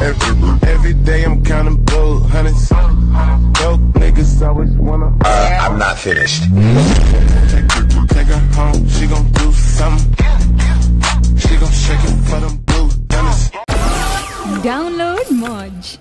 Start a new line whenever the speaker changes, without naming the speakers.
Every, every day I'm counting blue hundreds. Dope niggas always wanna.
Uh, I'm not finished. Take
her, take her home, she gon' do something. She gon' shake it for them blue hundreds.
Download Modge.